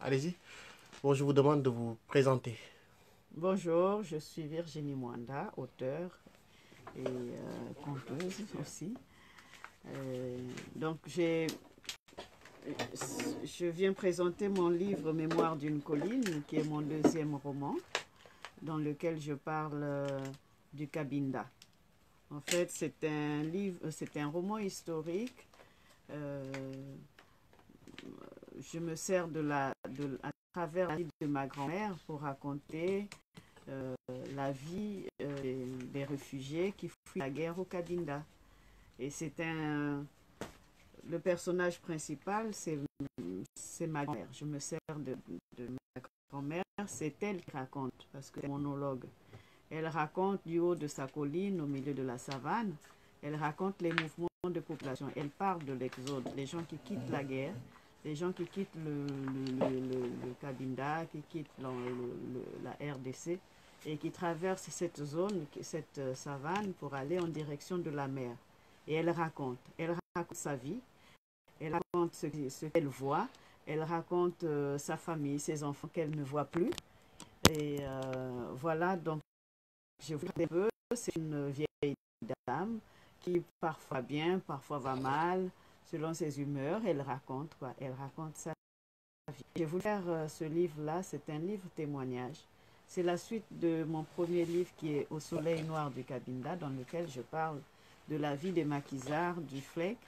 Allez-y. Je vous demande de vous présenter. Bonjour, je suis Virginie Mwanda, auteure et euh, conteuse aussi. Euh, donc, je viens présenter mon livre Mémoire d'une colline, qui est mon deuxième roman, dans lequel je parle euh, du Cabinda. En fait, c'est un livre, c'est un roman historique. Je me sers de la, de, à travers la vie de ma grand-mère pour raconter euh, la vie euh, des réfugiés qui fuient la guerre au Cabinda. Et c'est un. Le personnage principal, c'est ma grand-mère. Je me sers de, de ma grand-mère. C'est elle qui raconte, parce que c'est monologue. Elle raconte du haut de sa colline, au milieu de la savane. Elle raconte les mouvements de population. Elle parle de l'exode, les gens qui quittent la guerre, les gens qui quittent le, le, le, le Cabinda, qui quittent la RDC et qui traversent cette zone, cette euh, savane pour aller en direction de la mer. Et elle raconte, elle raconte sa vie, elle raconte ce, qu'elle voit, elle raconte euh, sa famille, ses enfants qu'elle ne voit plus. Et euh, voilà, donc je vous un peu, c'est une vieille dame qui parfois bien, parfois va mal, selon ses humeurs, elle raconte quoi, elle raconte sa vie. Je voulais faire ce livre-là, c'est un livre témoignage. C'est la suite de mon premier livre qui est Au soleil noir du Cabinda, dans lequel je parle de la vie des maquisards du FLEC.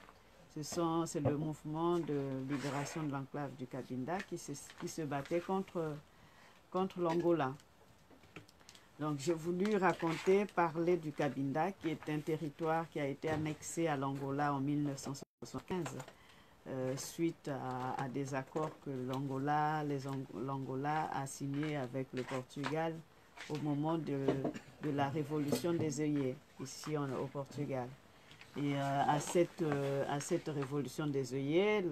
C'est le mouvement de libération de l'enclave du Cabinda qui se, battait contre, contre l'Angola. Donc j'ai voulu raconter, parler du Cabinda, qui est un territoire qui a été annexé à l'Angola en 1975. Euh, suite à, des accords que l'Angola, l'Angola a signés avec le Portugal au moment de, la révolution des œillets ici au Portugal. Et euh, à, cette, euh, à cette révolution des œillets,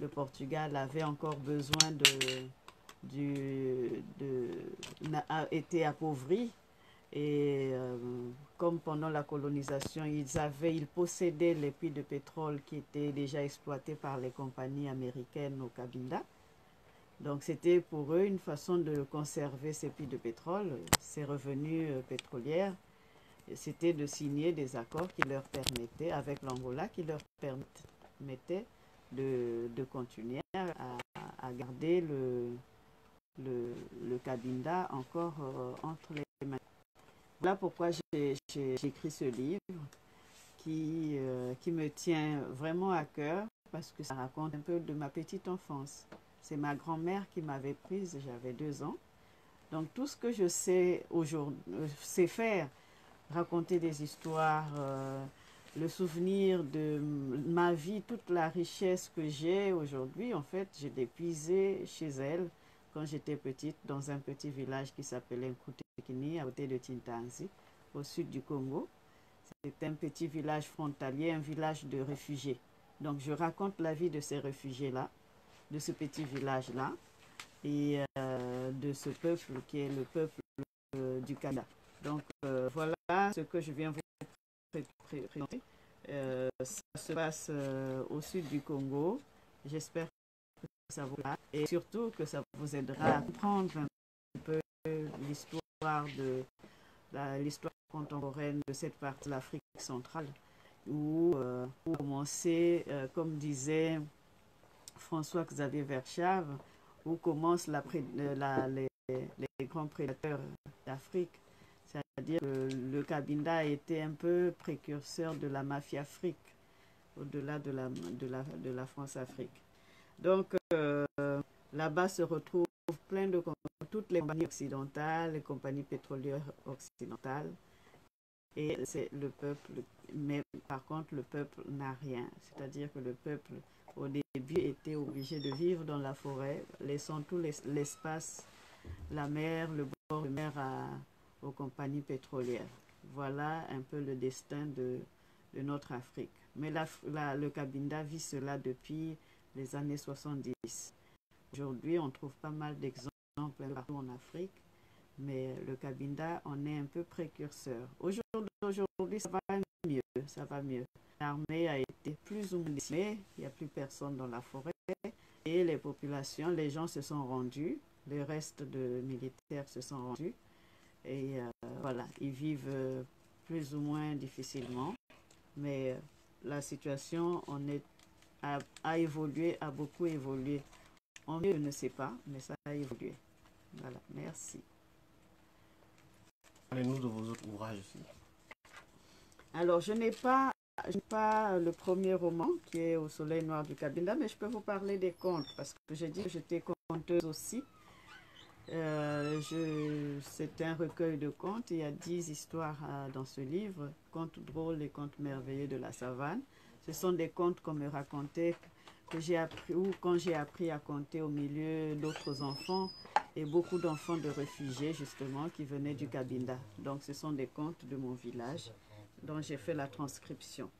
le Portugal avait encore besoin de, de, a été appauvri et euh, comme pendant la colonisation, ils, avaient, ils possédaient les puits de pétrole qui étaient déjà exploités par les compagnies américaines au Cabinda. Donc c'était pour eux une façon de conserver ces puits de pétrole, ces revenus euh, pétrolières. C'était de signer des accords qui leur permettaient, avec l'Angola, qui leur permettaient de, continuer à, garder le, le, le Cabinda encore euh, entre les mains. Voilà pourquoi j'ai écrit ce livre qui, euh, qui me tient vraiment à cœur parce que ça raconte un peu de ma petite enfance. C'est ma grand-mère qui m'avait prise, j'avais deux ans. Donc tout ce que je sais aujourd'hui, c'est faire, raconter des histoires, euh, le souvenir de ma vie, toute la richesse que j'ai aujourd'hui, en fait, je l'ai puisée chez elle quand j'étais petite dans un petit village qui s'appelait Nkoutekini, à côté de Tintanzi, au sud du Congo. C'est un petit village frontalier, un village de réfugiés. Donc je raconte la vie de ces réfugiés-là, de ce petit village-là, et euh, de ce peuple qui est le peuple euh, du Canada. Donc euh, voilà ce que je viens vous présenter. ça se passe au sud du Congo. J'espère et surtout que ça vous aidera à comprendre un peu l'histoire de l'histoire contemporaine de cette partie de l'Afrique centrale où, euh, commencer, euh, comme disait François-Xavier Verschave, où commencent la, les, grands prédateurs d'Afrique. C'est-à-dire que le Cabinda a été un peu précurseur de la mafia Afrique, au-delà de la France-Afrique. Donc euh, là-bas se retrouvent plein de toutes les compagnies occidentales, les compagnies pétrolières occidentales. Et c'est le peuple, mais par contre le peuple n'a rien. C'est-à-dire que le peuple au début était obligé de vivre dans la forêt, laissant tout l'espace, la mer, le bord de mer aux compagnies pétrolières. Voilà un peu le destin de, notre Afrique. Mais la, le Cabinda vit cela depuis les années 70. Aujourd'hui, on trouve pas mal d'exemples partout en Afrique, mais le Cabinda en est un peu précurseur. Aujourd'hui, ça va mieux, ça va mieux. L'armée a été plus ou moins décimée, il n'y a plus personne dans la forêt, Et les populations, les gens se sont rendus, les restes de militaires se sont rendus. Et euh, voilà, ils vivent euh, plus ou moins difficilement. Mais euh, la situation on est, a, a, évolué, a beaucoup évolué. En mieux, je ne sais pas, mais ça a évolué. Voilà, merci. Parlez-nous de vos autres ouvrages aussi. Alors, je n'ai pas, pas le premier roman qui est Au soleil noir du Cabinda, mais je peux vous parler des contes parce que j'ai dit que j'étais conteuse aussi. Euh, c'est un recueil de contes. Il y a dix histoires euh, dans ce livre, contes drôles et contes merveilleux de la savane. Ce sont des contes qu'on me racontait, que j'ai appris, ou quand j'ai appris à compter au milieu d'autres enfants et beaucoup d'enfants de réfugiés justement qui venaient du Cabinda. Donc ce sont des contes de mon village dont j'ai fait la transcription.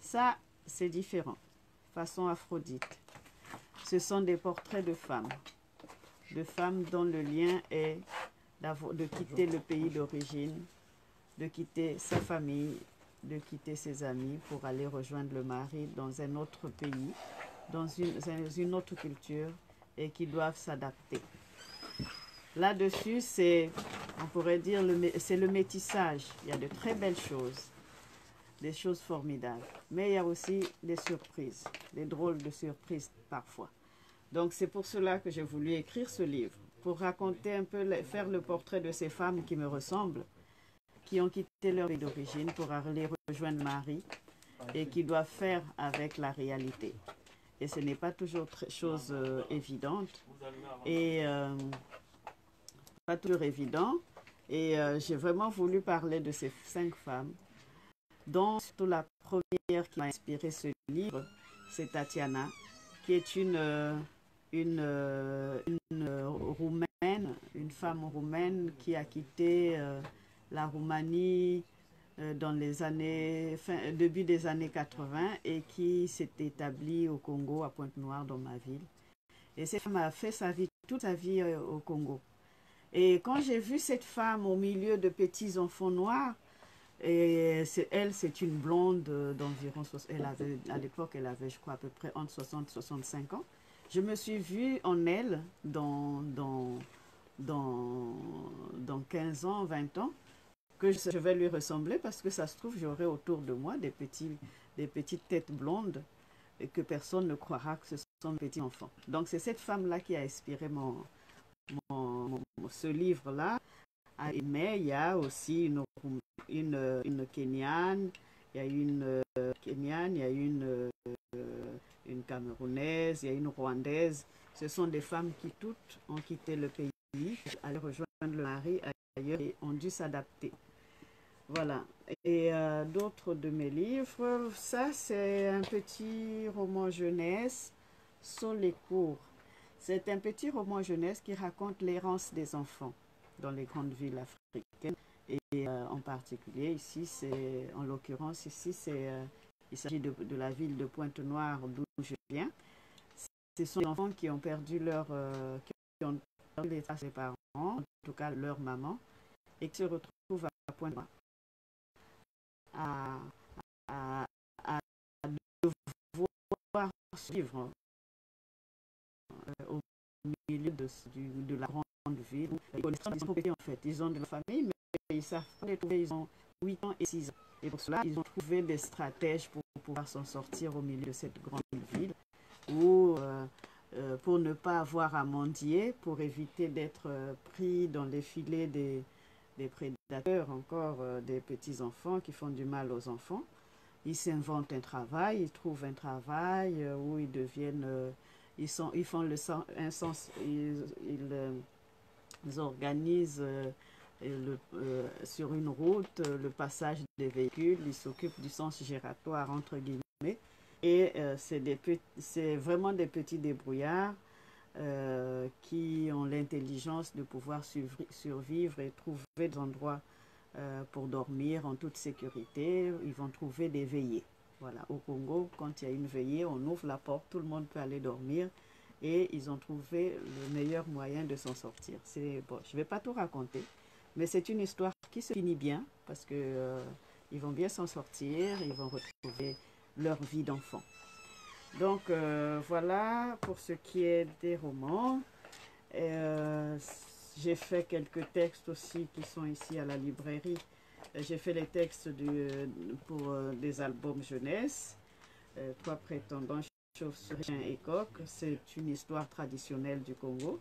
Ça, c'est différent. Façon Aphrodite. Ce sont des portraits de femmes. De femmes dont le lien est de quitter le pays d'origine, de quitter sa famille, de quitter ses amis pour aller rejoindre le mari dans un autre pays, dans une, une autre culture et qui doivent s'adapter. Là-dessus, c'est, on pourrait dire, c'est le métissage. Il y a de très belles choses, des choses formidables. Mais il y a aussi des surprises, des drôles de surprises parfois. Donc c'est pour cela que j'ai voulu écrire ce livre, pour raconter un peu, faire le portrait de ces femmes qui me ressemblent, qui ont quitté leur vie d'origine pour aller rejoindre Marie et qui doivent faire avec la réalité. Et ce n'est pas toujours chose euh, évidente. Et euh, pas toujours évident. Et euh, j'ai vraiment voulu parler de ces cinq femmes, dont surtout la première qui m'a inspiré ce livre, c'est Tatiana, qui est une, une, une, roumaine, une femme roumaine qui a quitté la Roumanie dans les années, fin, début des années 80 et qui s'est établie au Congo, à Pointe-Noire, dans ma ville. Et cette femme a fait sa vie, toute sa vie au Congo. Et quand j'ai vu cette femme au milieu de petits enfants noirs, et elle, c'est une blonde d'environ, elle avait, à l'époque, elle avait, je crois, à peu près entre 60 et 65 ans. Je me suis vue en elle dans, dans, dans, dans 15 ans, 20 ans, que je vais lui ressembler parce que ça se trouve, j'aurai autour de moi des, petits, des petites têtes blondes et que personne ne croira que ce sont des petits enfants. Donc c'est cette femme-là qui a inspiré mon, mon, ce livre-là. Mais il y a aussi une, une, une Kenyane, il y a une euh, il y a une, euh, une Camerounaise, il y a une Rwandaise. Ce sont des femmes qui toutes ont quitté le pays, allaient rejoindre le mari ailleurs et ont dû s'adapter. Voilà. Et euh, d'autres de mes livres, ça c'est un petit roman jeunesse sur les cours. C'est un petit roman jeunesse qui raconte l'errance des enfants dans les grandes villes africaines. Et euh, en particulier, ici, c'est, en l'occurrence, ici, c'est, euh, il s'agit de, la ville de Pointe-Noire, d'où je viens. Ce sont des enfants qui ont perdu leur, qui ont perdu les traces des parents, en tout cas leur maman, et qui se retrouvent à Pointe-Noire. À, à, à, devoir suivre au milieu de, de, la grande ville. Ils connaissent ils en fait. Ils ont de la famille, mais ils savent les trouver. Ils ont 8 ans et 6 ans. Et pour cela, ils ont trouvé des stratèges pour pouvoir s'en sortir au milieu de cette grande ville ou euh, euh, pour ne pas avoir à mendier, pour éviter d'être euh, pris dans les filets des, des prédateurs, encore euh, des petits-enfants qui font du mal aux enfants. Ils s'inventent un travail, ils trouvent un travail euh, où ils deviennent ils, sont, ils font le sens, un sens, ils, euh, organisent euh, euh, sur une route le passage des véhicules, ils s'occupent du sens giratoire entre guillemets. Et c'est vraiment des petits débrouillards euh, qui ont l'intelligence de pouvoir survivre et trouver des endroits euh, pour dormir en toute sécurité. Ils vont trouver des veillées. Voilà, au Congo, quand il y a une veillée, on ouvre la porte, tout le monde peut aller dormir et ils ont trouvé le meilleur moyen de s'en sortir. Bon, je ne vais pas tout raconter, mais c'est une histoire qui se finit bien parce que euh, ils vont bien s'en sortir, ils vont retrouver leur vie d'enfant. Donc euh, voilà pour ce qui est des romans. Euh, j'ai fait quelques textes aussi qui sont ici à la librairie. J'ai fait les textes pour euh, des albums jeunesse. Euh, Trois prétendants, chauve-souris et coq. C'est une histoire traditionnelle du Congo.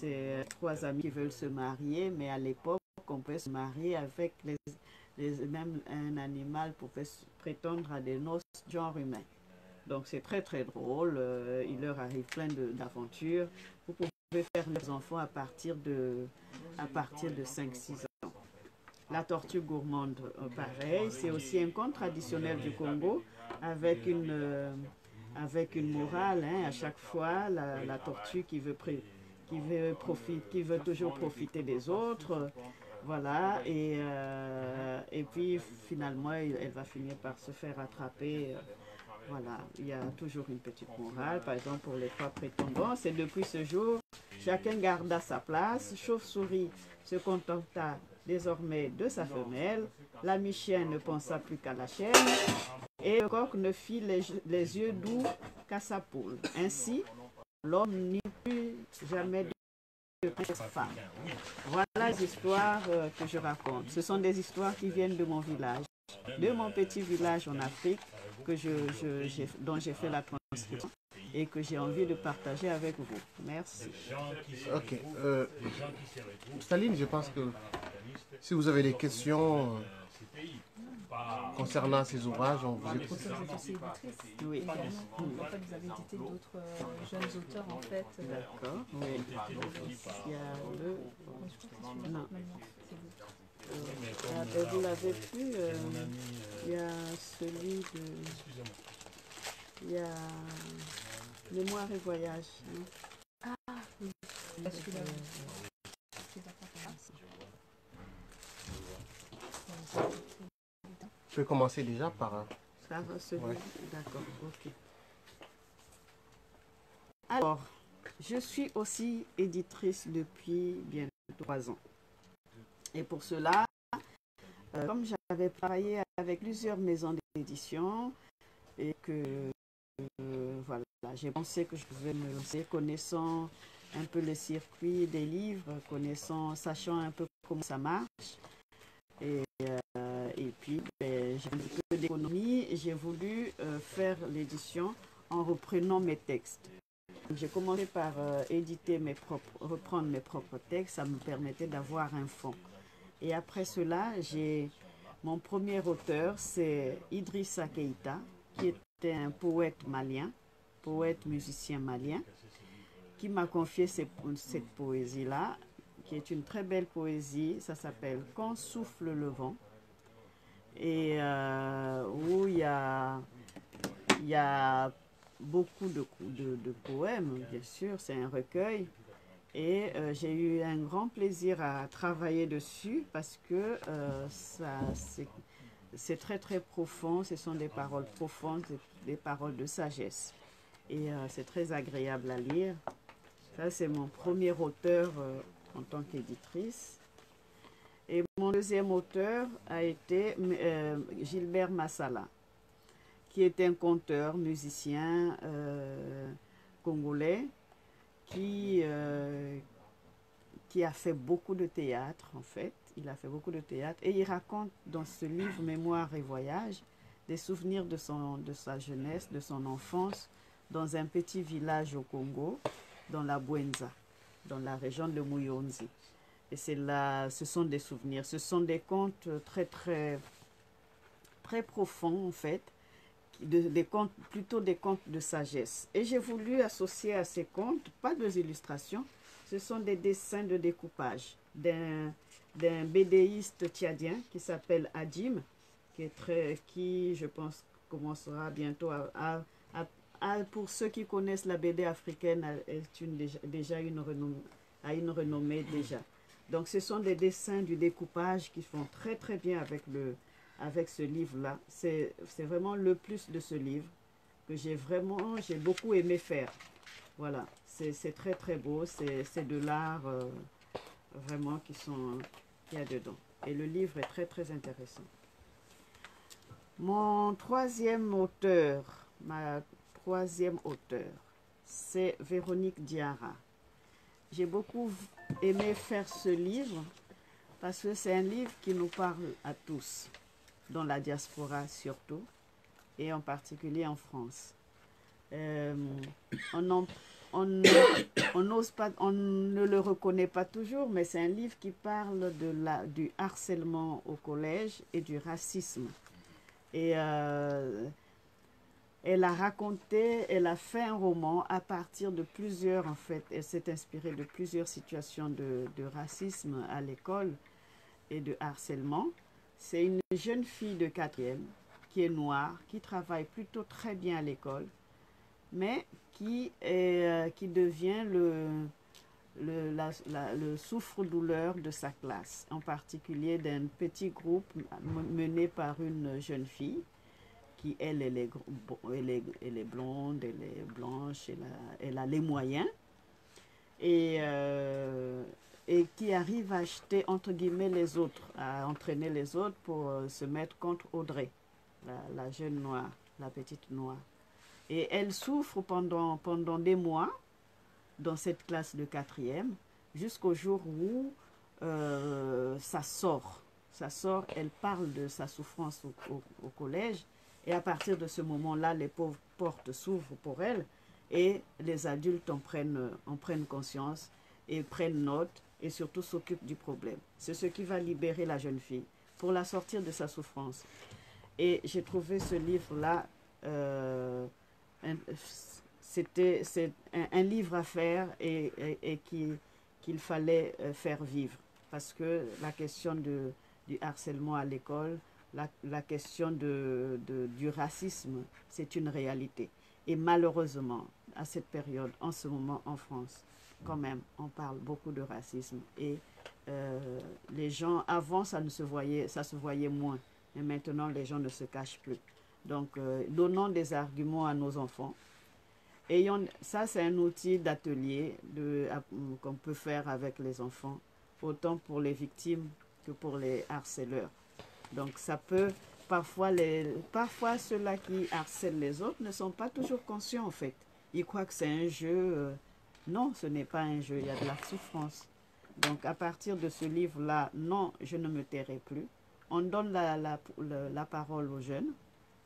C'est euh, trois amis qui veulent se marier, mais à l'époque, on peut se marier avec les, même un animal pouvait prétendre à des noces genre humain. Donc c'est très très drôle. euh, il leur arrive plein d'aventures. Vous pouvez faire les enfants à partir de, de 5-6 ans. La tortue gourmande, euh, pareil. C'est aussi un conte traditionnel du Congo avec une, euh, avec une morale. hein. À chaque fois, la, tortue qui veut, qui, veut profiter, qui veut toujours profiter des autres. Voilà. Et, et puis finalement, elle va finir par se faire attraper. Voilà, il y a toujours une petite morale. Par exemple, pour les trois prétendants, c'est depuis ce jour, chacun garda sa place. Chauve-souris se contenta désormais de sa femelle. L'ami chien ne pensa plus qu'à la chaîne. Et le coq ne fit les, yeux doux qu'à sa poule. Ainsi, l'homme n'y plus jamais de femme. Voilà les histoires euh, que je raconte. Ce sont des histoires qui viennent de mon village, de mon petit village en Afrique que je, je- dont j'ai fait la transcription et que j'ai envie de partager avec vous. Merci. Ok. euh, Staline, je pense que si vous avez des questions euh, concernant ces ouvrages, on vous écoute. Oui. également. En fait, vous avez édité d'autres euh, jeunes auteurs, en fait. euh, D'accord. Oui. Il y a le. Non. Ah, ben, vous l'avez plus. euh, il y a celui de. Il y a Mémoire et voyage. hein. Parce que là, c'est d'accord. Je vais commencer déjà par. euh, Ça va, celui Ouais. D'accord, ok. Alors, je suis aussi éditrice depuis bientôt trois ans. Et pour cela, euh, comme j'avais travaillé avec plusieurs maisons d'édition et que euh, voilà, j'ai pensé que je pouvais me lancer connaissant un peu le circuit des livres, connaissant, sachant un peu comment ça marche. Et, euh, puis, ben, j'ai un peu d'économie j'ai voulu faire l'édition en reprenant mes textes. J'ai commencé par éditer mes propres, reprendre mes propres textes, ça me permettait d'avoir un fond. Et après cela, j'ai mon premier auteur, c'est Idrissa Keïta, qui était un poète malien, poète musicien malien, qui m'a confié cette poésie-là, qui est une très belle poésie. Ça s'appelle Quand souffle le vent. Et euh, où il y a, beaucoup de poèmes, bien sûr, c'est un recueil. Et euh, j'ai eu un grand plaisir à travailler dessus parce que euh, c'est, très très profond, ce sont des paroles profondes, des, paroles de sagesse. Et euh, c'est très agréable à lire. Ça, c'est mon premier auteur en tant qu'éditrice. Et mon deuxième auteur a été Gilbert Massala, qui est un conteur, musicien congolais, qui, euh, qui a fait beaucoup de théâtre, en fait. Il a fait beaucoup de théâtre. Et il raconte dans ce livre Mémoire et voyage des souvenirs de, son, de sa jeunesse, de son enfance, dans un petit village au Congo, dans la Bwenza, dans la région de Muyonzi. Et c'est là, ce sont des souvenirs, ce sont des contes très très très profonds en fait, de- contes, plutôt des contes de sagesse. Et j'ai voulu associer à ces contes, pas des illustrations, ce sont des dessins de découpage d'un bédéiste tchadien qui s'appelle Adim, qui est très, qui je pense commencera bientôt à, pour ceux qui connaissent la BD africaine, est une, déjà, une renommée, une renommée déjà. Donc ce sont des dessins du découpage qui font très très bien avec, le, avec ce livre-là. C'est vraiment le plus de ce livre que j'ai vraiment, j'ai beaucoup aimé faire. Voilà, c'est très très beau, c'est c'est de l'art euh, vraiment qui sont qu'il y a dedans. Et le livre est très très intéressant. Mon troisième auteur, ma troisième auteur, c'est Véronique Diarra. J'ai beaucoup aimé faire ce livre parce que c'est un livre qui nous parle à tous, dans la diaspora surtout, et en particulier en France. Euh, on, pas, on ne le reconnaît pas toujours, mais c'est un livre qui parle de la, du harcèlement au collège et du racisme. Et euh, elle a raconté, elle a fait un roman à partir de plusieurs, en fait, elle s'est inspirée de plusieurs situations de racisme à l'école et de harcèlement. C'est une jeune fille de quatrième qui est noire, qui travaille plutôt très bien à l'école, mais qui, euh, devient le, le, le souffre-douleur de sa classe, en particulier d'un petit groupe mené par une jeune fille qui, elle, elle est, blonde, elle est blanche, elle a, les moyens, euh, et qui arrive à acheter, entre guillemets, les autres, à entraîner les autres pour euh, se mettre contre Audrey, la, jeune noire, la petite noire. Et elle souffre pendant, pendant des mois dans cette classe de quatrième, jusqu'au jour où euh, ça sort. Ça sort, elle parle de sa souffrance au, au, collège, et à partir de ce moment-là, les pauvres portes s'ouvrent pour elle, et les adultes en prennent, en prennent conscience et prennent note, et surtout s'occupent du problème. C'est ce qui va libérer la jeune fille, pour la sortir de sa souffrance. Et j'ai trouvé ce livre-là euh, c'était c'est un, livre à faire et, et, qu'il fallait euh, faire vivre. Parce que la question de, du harcèlement à l'école, la, la, question de, de, du racisme, c'est une réalité. Et malheureusement, à cette période, en ce moment en France, quand même, on parle beaucoup de racisme. Et euh, les gens, avant, ça, ne se voyait, ça se voyait moins. Mais maintenant, les gens ne se cachent plus. Donc, euh, donnons des arguments à nos enfants. Ayons, ça, c'est un outil d'atelier qu'on peut faire avec les enfants, autant pour les victimes que pour les harceleurs. Donc, ça peut, parfois, parfois ceux-là qui harcèlent les autres ne sont pas toujours conscients, en fait. Ils croient que c'est un jeu. Euh, non, ce n'est pas un jeu, il y a de la souffrance. Donc, à partir de ce livre-là, non, je ne me tairai plus. On donne la, la, la parole aux jeunes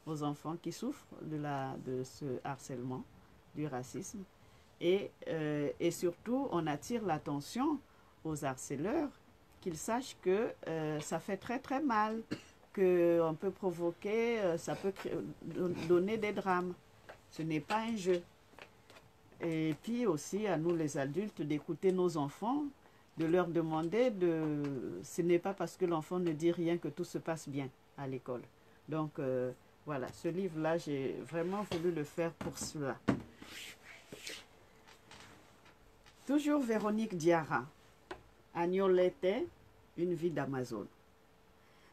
aux enfants qui souffrent de, la, de ce harcèlement, du racisme. Et, euh, surtout, on attire l'attention aux harceleurs qu'ils sachent que euh, ça fait très très mal, qu'on peut provoquer, euh, ça peut donner des drames. Ce n'est pas un jeu. Et puis aussi à nous les adultes d'écouter nos enfants, de leur demander de... Ce n'est pas parce que l'enfant ne dit rien que tout se passe bien à l'école. Donc, voilà, ce livre-là, j'ai vraiment voulu le faire pour cela. Toujours Véronique Diarra, Agnolete, une vie d'Amazon.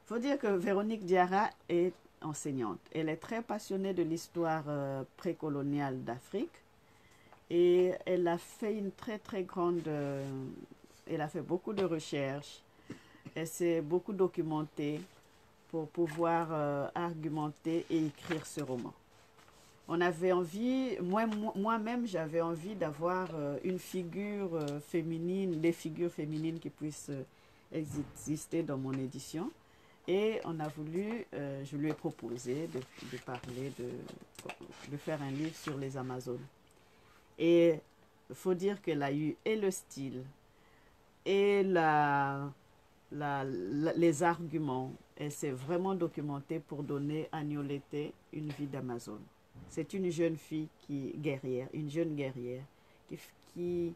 Il faut dire que Véronique Diarra est enseignante. Elle est très passionnée de l'histoire euh, précoloniale d'Afrique et elle a fait une très très grande... Euh, elle a fait beaucoup de recherches, elle s'est beaucoup documentée pour pouvoir euh, argumenter et écrire ce roman. On avait envie, moi-même j'avais envie d'avoir euh, une figure féminine, des figures féminines qui puissent exister dans mon édition. Et on a voulu, je lui ai proposé de, de parler, de, de, faire un livre sur les Amazones. Et il faut dire qu'elle a eu et le style, et la, la, les arguments, elle s'est vraiment documentée pour donner à Niolete une vie d'Amazon. C'est une jeune fille qui guerrière, une jeune guerrière qui, qui,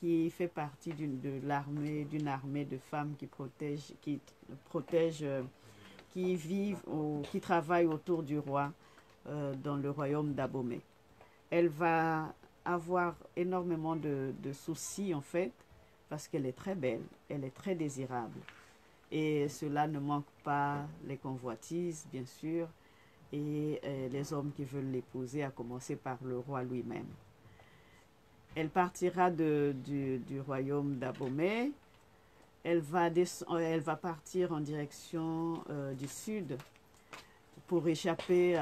qui fait partie de l'armée, d'une armée de femmes qui protègent, qui protège, qui vivent ou qui travaillent autour du roi euh, dans le royaume d'Abomey. Elle va avoir énormément de, soucis en fait parce qu'elle est très belle, elle est très désirable. Et cela ne manque pas les convoitises, bien sûr, et euh, les hommes qui veulent l'épouser, à commencer par le roi lui-même. Elle partira de, du, royaume d'Abomey. Elle va, elle va partir en direction euh, du sud pour échapper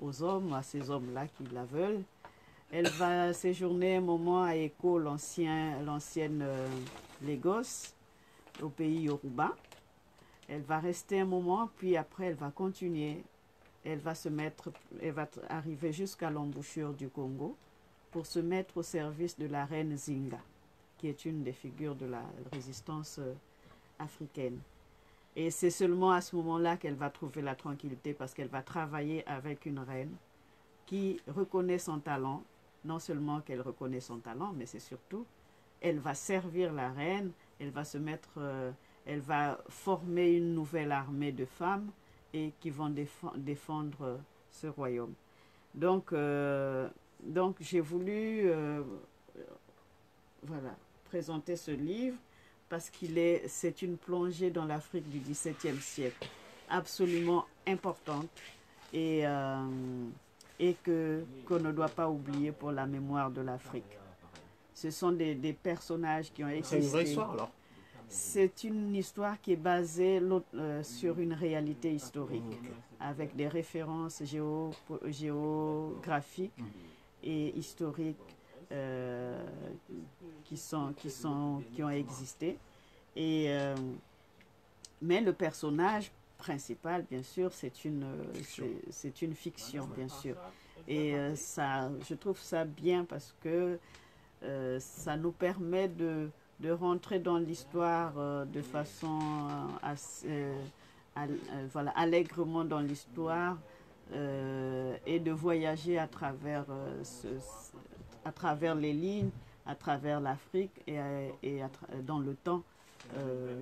aux hommes, à ces hommes-là qui la veulent. Elle va séjourner un moment à Eko, l'ancienne euh, Lagos, au pays Yoruba. Elle va rester un moment, puis après elle va continuer. Elle va se mettre, elle va arriver jusqu'à l'embouchure du Congo pour se mettre au service de la reine Zinga, qui est une des figures de la résistance euh, africaine. Et c'est seulement à ce moment-là qu'elle va trouver la tranquillité parce qu'elle va travailler avec une reine qui reconnaît son talent. Non seulement qu'elle reconnaît son talent, mais c'est surtout, elle va servir la reine, elle va se mettre, euh, elle va former une nouvelle armée de femmes et qui vont défendre euh, ce royaume. Donc, euh, donc j'ai voulu voilà, présenter ce livre parce qu'il est, c'est une plongée dans l'Afrique du XVIIe siècle absolument importante et, euh, et que qu'on ne doit pas oublier pour la mémoire de l'Afrique. Ce sont des, des, personnages qui ont existé. C'est une vraie histoire alors C'est une histoire qui est basée euh, sur une réalité historique, avec des références géo, géographiques et historiques euh, qui, sont, qui, sont, qui ont existé. Et, euh, mais le personnage principal, bien sûr, c'est une, c'est une fiction, bien sûr. Et euh, ça, je trouve ça bien parce que ça nous permet de, de rentrer dans l'histoire de façon assez, voilà, allègrement dans l'histoire et de voyager à travers ce, à travers les lignes, à travers l'Afrique et, et dans le temps. Euh,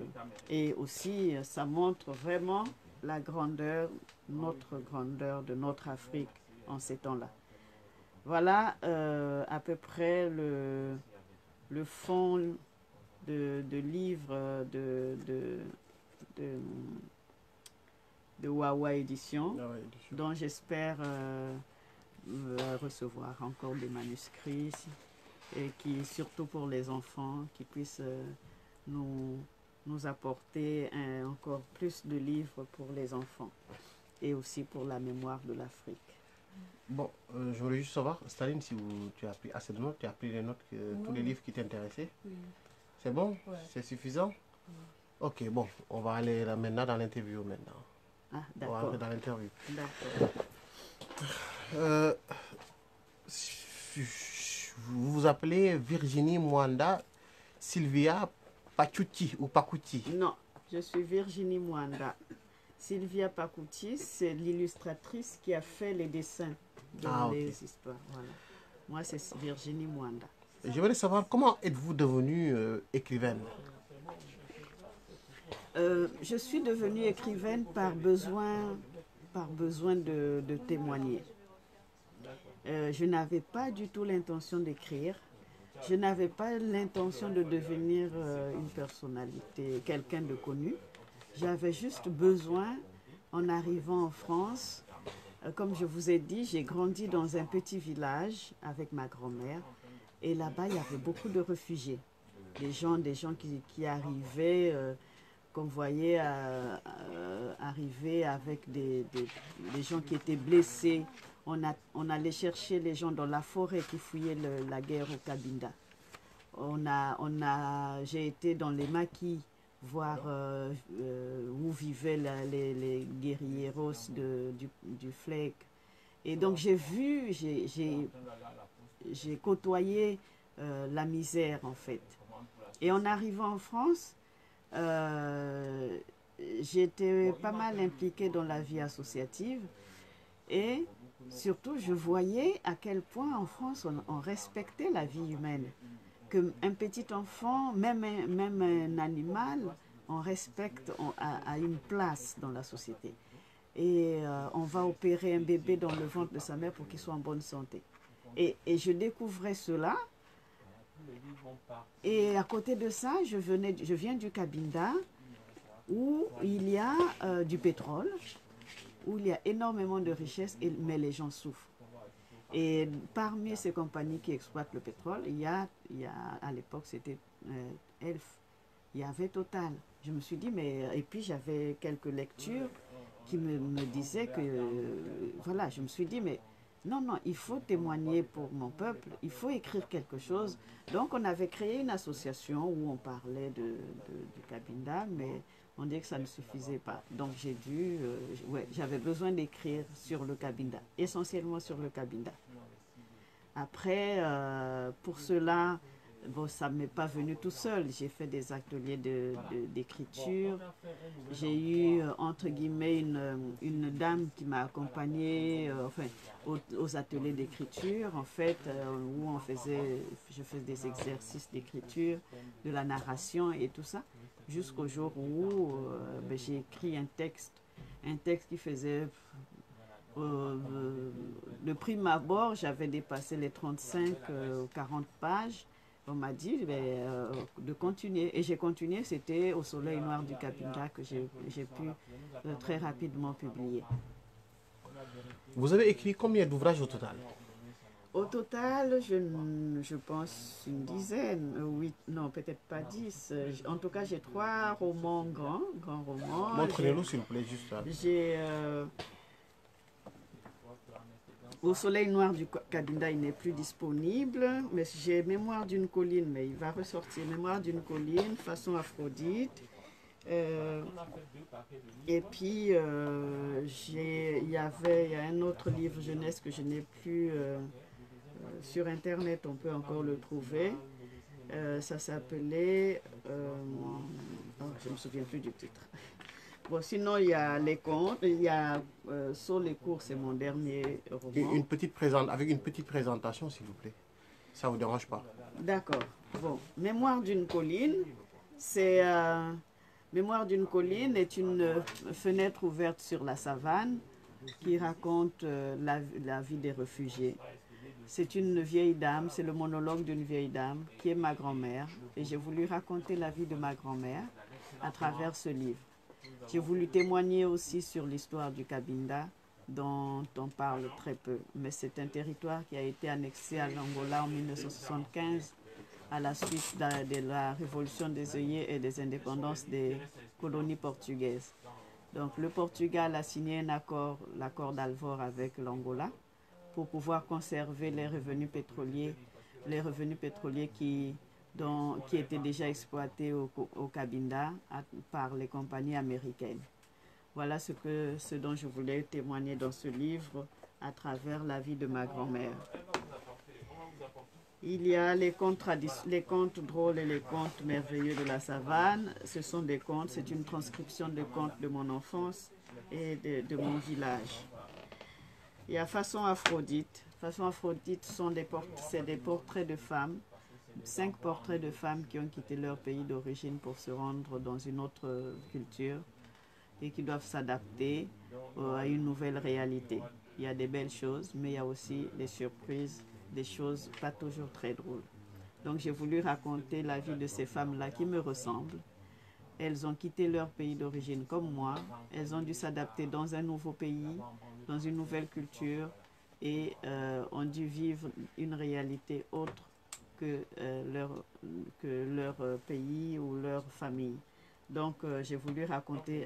et aussi, ça montre vraiment la grandeur, notre grandeur de notre Afrique en ces temps-là. Voilà euh, à peu près le, le fond de, de livres de, de, de, de Wawa Édition, dont j'espère euh, recevoir encore des manuscrits et qui, surtout pour les enfants, qui puissent euh, nous, nous apporter encore plus de livres pour les enfants et aussi pour la mémoire de l'Afrique. Bon, euh, je voulais juste savoir, Staline, si vous, tu as pris assez de notes, tu as pris les notes, que, tous les livres qui t'intéressaient. C'est bon? C'est suffisant? Ok, bon, on va aller là maintenant dans l'interview maintenant. Ah, d'accord. On va aller dans l'interview. D'accord. Euh, vous vous appelez Virginie Mwanda Sylvia Pachuti ou Pakuti Non, je suis Virginie Mwanda. Sylvia Pakuti, c'est l'illustratrice qui a fait les dessins de ah, les histoires. Voilà. Moi, c'est Virginie Mwanda. Je voulais savoir comment êtes-vous devenue euh, écrivaine? Euh, Je suis devenue écrivaine par besoin, par besoin de, de témoigner. Euh, je n'avais pas du tout l'intention d'écrire. Je n'avais pas l'intention de devenir euh, une personnalité, quelqu'un de connu. J'avais juste besoin, en arrivant en France, euh, comme je vous ai dit, j'ai grandi dans un petit village avec ma grand-mère. Et là-bas, il y avait beaucoup de réfugiés. Des gens, des gens qui, arrivaient, qu'on voyait arriver avec des gens qui étaient blessés, on, a, on allait chercher les gens dans la forêt qui fouillaient la guerre au Cabinda. On a, on a, j'ai été dans les maquis voir euh, euh, où vivaient les, les guerrieros de, du, du Et donc j'ai vu, j'ai côtoyé euh, la misère en fait. Et en arrivant en France, j'étais pas mal impliquée dans la vie associative et Surtout, je voyais à quel point en France on, respectait la vie humaine. Qu'un petit enfant, même un, animal, on respecte, a, une place dans la société. Et euh, on va opérer un bébé dans le ventre de sa mère pour qu'il soit en bonne santé. Et, je découvrais cela. Et à côté de ça, je viens du Cabinda, où il y a euh, du pétrole, où il y a énormément de richesses, mais les gens souffrent. Et parmi ces compagnies qui exploitent le pétrole, il y a, il y a à l'époque, c'était euh, Elf, il y avait Total. Je me suis dit, mais. Et puis j'avais quelques lectures qui me, disaient que. Voilà, je me suis dit, mais non, non, il faut témoigner pour mon peuple, il faut écrire quelque chose. Donc on avait créé une association où on parlait de, de- du Cabinda, mais on dit que ça ne suffisait pas. Donc j'ai dû, euh, j'avais besoin d'écrire sur le Cabinda, essentiellement sur le Cabinda. Après, euh, pour cela, bon, ça ne m'est pas venu tout seul. J'ai fait des ateliers de- de- d'écriture. J'ai eu, euh, entre guillemets, une, euh, une dame qui m'a accompagnée euh, enfin, aux, ateliers d'écriture, en fait, où on faisait, je faisais des exercices d'écriture, de la narration et tout ça, jusqu'au jour où ben, j'ai écrit un texte, un texte qui faisait euh, de prime abord, j'avais dépassé les 35 euh, ou 40 pages. On m'a dit ben, euh, de continuer. Et j'ai continué. C'était Au soleil noir du Capinda que j'ai pu euh, très rapidement publier. Vous avez écrit combien d'ouvrages au total? Au total, je, pense une dizaine, euh, oui, non, peut-être pas dix. En tout cas, j'ai trois romans grands, grands romans. Montrez-nous s'il vous plaît, juste là. J'ai j'ai, euh, Au soleil noir du Kadinda, il n'est plus disponible, mais j'ai Mémoire d'une colline, mais il va ressortir. Mémoire d'une colline, façon Aphrodite. Euh, et puis, euh, il y avait y a un autre livre jeunesse que je n'ai plus euh, euh, sur Internet, on peut encore le trouver. Ça s'appelait. je ne me souviens plus du titre. Bon, sinon, il y a Les Contes, il y a euh, Sur les cours, c'est mon dernier roman. Une, une petite présente, avec une petite présentation, s'il vous plaît. Ça vous dérange pas? D'accord. Bon, Mémoire d'une colline, c'est euh, Mémoire d'une colline est une euh, fenêtre ouverte sur la savane qui raconte euh, la, la vie des réfugiés. C'est une vieille dame, c'est le monologue d'une vieille dame qui est ma grand-mère et j'ai voulu raconter la vie de ma grand-mère à travers ce livre. J'ai voulu témoigner aussi sur l'histoire du Cabinda dont on parle très peu, mais c'est un territoire qui a été annexé à l'Angola en 1975 à la suite de, la révolution des œillets et des indépendances des colonies portugaises. Donc le Portugal a signé un accord, l'accord d'Alvor avec l'Angola, pour pouvoir conserver les revenus pétroliers, les revenus pétroliers qui, dont- qui étaient déjà exploités au, au Cabinda par les compagnies américaines. Voilà ce, que, ce dont je voulais témoigner dans ce livre à travers la vie de ma grand-mère. Il y a les contes, les contes drôles et les contes merveilleux de la savane. Ce sont des contes, c'est une transcription de contes de mon enfance et de, de mon village. Il y a Façon Aphrodite. Façon Aphrodite c'est des portraits de femmes, cinq portraits de femmes qui ont quitté leur pays d'origine pour se rendre dans une autre culture et qui doivent s'adapter euh, à une nouvelle réalité. Il y a des belles choses, mais il y a aussi des surprises, des choses pas toujours très drôles. Donc j'ai voulu raconter la vie de ces femmes-là qui me ressemblent. Elles ont quitté leur pays d'origine comme moi. Elles ont dû s'adapter dans un nouveau pays, dans une nouvelle culture et euh, ont dû vivre une réalité autre euh, leur, que leur euh, pays ou leur famille. Donc euh, j'ai voulu raconter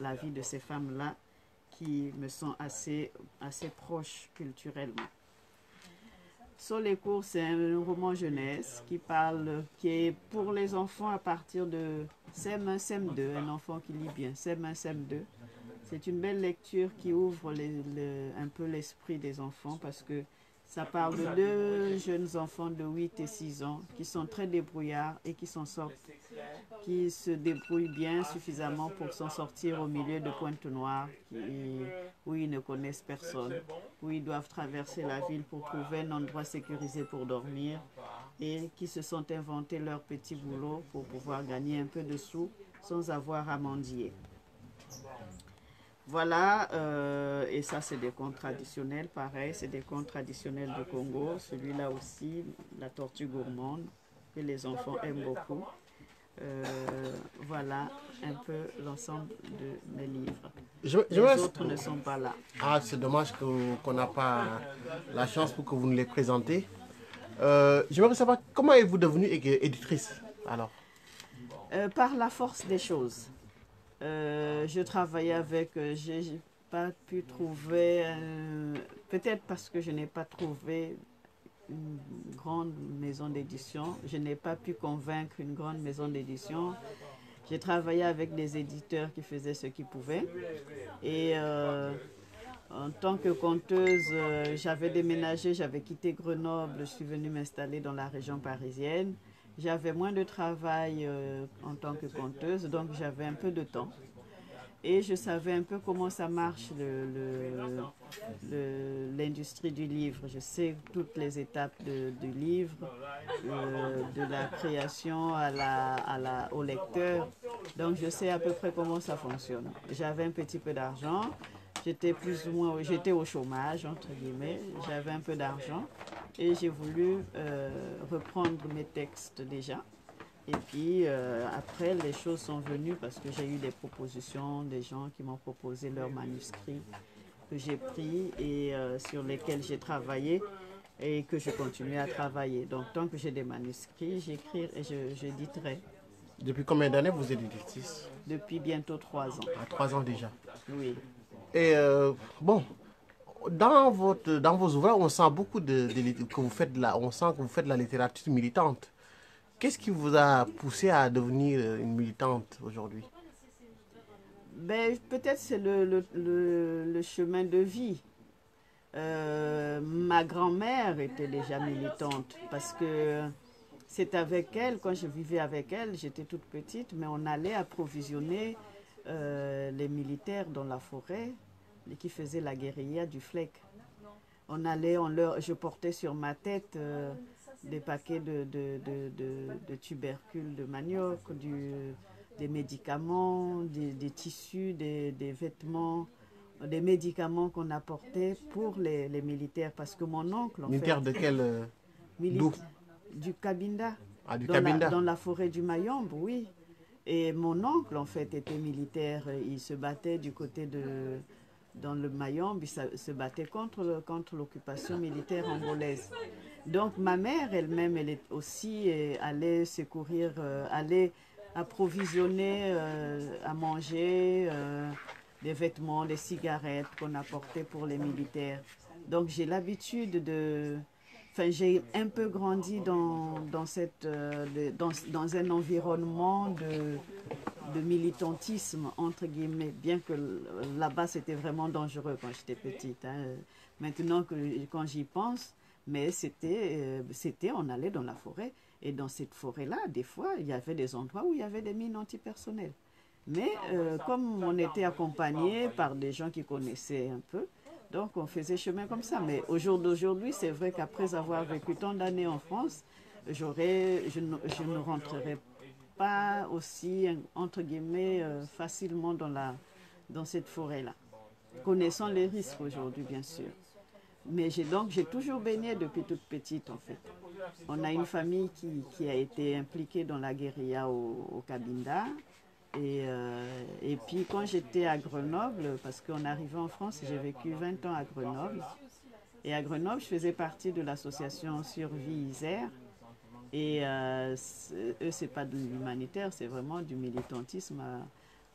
la vie de ces femmes-là qui me sont assez, assez proches culturellement. Cours, c'est un roman jeunesse qui parle, qui est pour les enfants à partir de CM1, CM2, un enfant qui lit bien, CM1, CM2. C'est une belle lecture qui ouvre un peu l'esprit des enfants parce que ça parle de deux jeunes enfants de 8 et 6 ans qui sont très débrouillards et qui s'en sortent, qui se débrouillent bien suffisamment pour s'en sortir au milieu de Pointe Noire qui- où ils ne connaissent personne, où ils doivent traverser la ville pour trouver un endroit sécurisé pour dormir et qui se sont inventés leur petit boulot pour pouvoir gagner un peu de sous sans avoir à mendier. Voilà, euh, et ça c'est des contes traditionnels, pareil, c'est des contes traditionnels de Congo. Celui-là aussi, la tortue gourmande, que les enfants aiment beaucoup. Euh, voilà un peu l'ensemble de mes livres. Je- Les autres ne sont pas là. Ah, c'est dommage que- qu'on n'a pas la chance pour que vous nous les présentez. Euh, J'aimerais savoir comment êtes-vous devenue éditrice alors? Euh, par la force des choses. Euh, je travaillais avec, euh, j'ai pas pu trouver, euh, peut-être parce que je n'ai pas trouvé une grande maison d'édition, je n'ai pas pu convaincre une grande maison d'édition. J'ai travaillé avec des éditeurs qui faisaient ce qu'ils pouvaient. Et en tant que conteuse, j'avais déménagé, j'avais quitté Grenoble, je suis venue m'installer dans la région parisienne. J'avais moins de travail euh, en tant que conteuse, donc j'avais un peu de temps. Et je savais un peu comment ça marche le- le- le- l'industrie du livre. Je sais toutes les étapes du livre, euh, de la création à la, à la, au lecteur. Donc je sais à peu près comment ça fonctionne. J'avais un petit peu d'argent. J'étais plus ou moins, j'étais au chômage, entre guillemets. J'avais un peu d'argent et j'ai voulu euh, reprendre mes textes déjà. Et puis euh, après, les choses sont venues parce que j'ai eu des propositions, des gens qui m'ont proposé leurs manuscrits que j'ai pris et euh, sur lesquels j'ai travaillé et que je continue à travailler. Donc tant que j'ai des manuscrits, j'écris et j'éditerai Depuis combien d'années vous êtes éditrice depuis bientôt trois ans. À trois ans déjà. Oui. Et euh, bon, dans, votre, dans vos ouvrages, on sent beaucoup de, que vous faites la, on sent que vous faites de la littérature militante. Qu'est-ce qui vous a poussé à devenir euh, une militante aujourd'hui? Ben, peut-être c'est le, le, le- chemin de vie. Euh, ma grand-mère était déjà militante parce que c'est avec elle, quand je vivais avec elle, j'étais toute petite, mais on allait approvisionner les militaires dans la forêt qui faisaient la guérilla du FLEC. On allait, on leur, je portais sur ma tête euh, des paquets de, de, de, de- de tubercules de manioc, du, des médicaments, des, des tissus, des, des vêtements, des médicaments qu'on apportait pour les, les militaires. Parce que mon oncle, en Militaire fait, de quel euh, du Cabinda, Ah, du dans la, Cabinda dans la forêt du Mayombe, oui. Et mon oncle, en fait, était militaire. Il se battait du côté de... Dans le Mayombe, se battait contre, contre l'occupation militaire angolaise. Donc ma mère elle-même, elle est aussi euh, allée secourir, euh, allait approvisionner euh, à manger euh, des vêtements, des cigarettes qu'on apportait pour les militaires. Donc j'ai l'habitude de... Enfin, j'ai un peu grandi dans, dans, cette, euh, dans, dans un environnement de, de militantisme, entre guillemets, bien que là-bas c'était vraiment dangereux quand j'étais petite. hein. Maintenant, que, quand j'y pense, mais c'était, euh, c'était, on allait dans la forêt, et dans cette forêt-là, des fois, il y avait des endroits où il y avait des mines antipersonnelles. Mais euh, comme on était accompagné par des gens qui connaissaient un peu, donc on faisait chemin comme ça. Mais au jour d'aujourd'hui, c'est vrai qu'après avoir vécu tant d'années en France, je, ne, je ne rentrerai pas aussi, entre guillemets, euh, facilement dans, la, dans cette forêt-là. Connaissant les risques aujourd'hui, bien sûr. Mais j'ai donc, j'ai toujours baigné depuis toute petite, en fait. On a une famille qui, qui a été impliquée dans la guérilla au, au Cabinda. Et, euh, et puis quand j'étais à Grenoble, parce qu'on arrivait en France, j'ai vécu 20 ans à Grenoble. Et à Grenoble, je faisais partie de l'association Survie Isère. Et euh, eux, c'est pas de l'humanitaire, c'est vraiment du militantisme euh,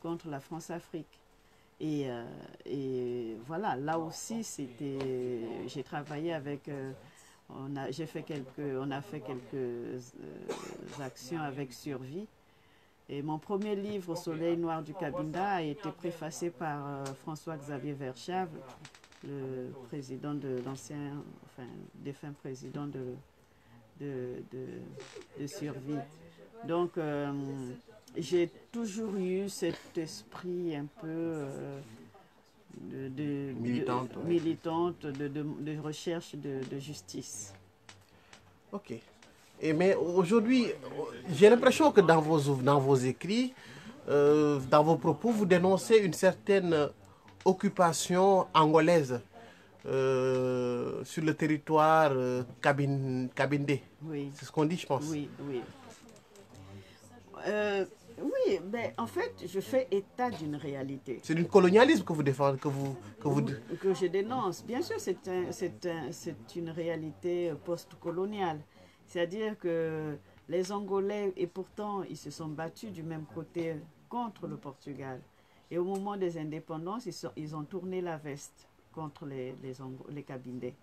contre la France-Afrique. Et, et voilà, là aussi, c'était, j'ai travaillé avec, on a, j'ai fait quelques, on a fait quelques actions avec Survie. Et mon premier livre, Soleil Noir du Cabinda, a été préfacé par euh, François-Xavier Verschave, le président de l'ancien, enfin, défunt président de, de, de, de Survie. Donc, euh, j'ai toujours eu cet esprit un peu euh, de, Militante, ouais. de, recherche de, de justice. Ok. Et mais aujourd'hui, j'ai l'impression que dans vos, dans vos écrits, euh, dans vos propos, vous dénoncez une certaine occupation angolaise euh, sur le territoire euh. Oui. C'est ce qu'on dit, je pense. Oui, oui. Euh, oui, mais en fait, je fais état d'une réalité C'est du colonialisme que vous défendez, que vous, que vous... que je dénonce. Bien sûr, c'est un- un- c'est une réalité post-coloniale. C'est-à-dire que Les Angolais, et pourtant, ils se sont battus du même côté contre le Portugal. Et au moment des indépendances, ils, ils ont tourné la veste contre les, les, les Cabindés.